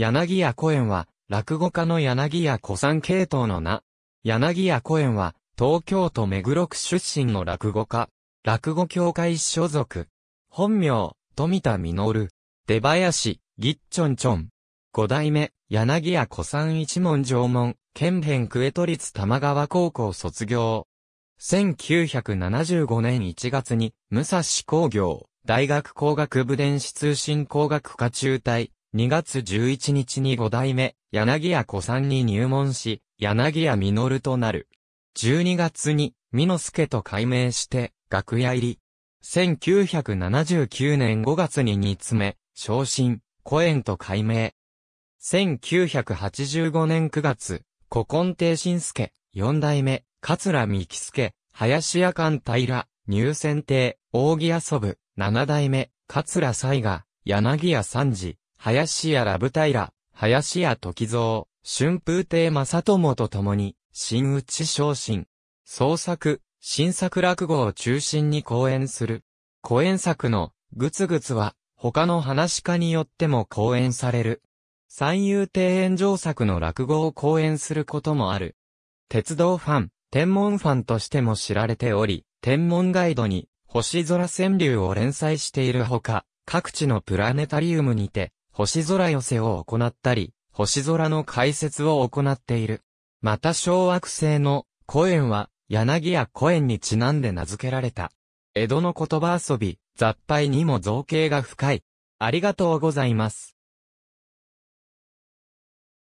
柳家古園は、落語家の柳家小三系統の名。柳家古園は、東京都目黒区出身の落語家。落語協会所属。本名、富田実。出林、ぎっちょんちょん。五代目、柳家小三一門縄文、県編クエ都立玉川高校卒業。1975年1月に、武蔵工業、大学工学部電子通信工学科中退、2月11日に5代目、柳家小さんに入門し、柳家実となる。12月に、美之助と改名して、楽屋入り。1979年5月に煮詰め、昇進、古園と改名。1985年9月、古今亭新助、4代目、桂三木助、林家館平、入選亭、扇遊ぶ、7代目、桂西賀、柳家三次、林家ラブ平、林家時蔵、春風亭正友と共に、新内昇進。創作、新作落語を中心に講演する。講演作の、ぐつぐつは、他の話家によっても講演される。三遊庭園上作の落語を講演することもある。鉄道ファン、天文ファンとしても知られており、天文ガイドに、星空川柳を連載しているほか、各地のプラネタリウムにて、星空寄せを行ったり、星空の解説を行っている。また小惑星の、コエンは、柳やコエンにちなんで名付けられた。江戸の言葉遊び、雑牌にも造形が深い。ありがとうございます。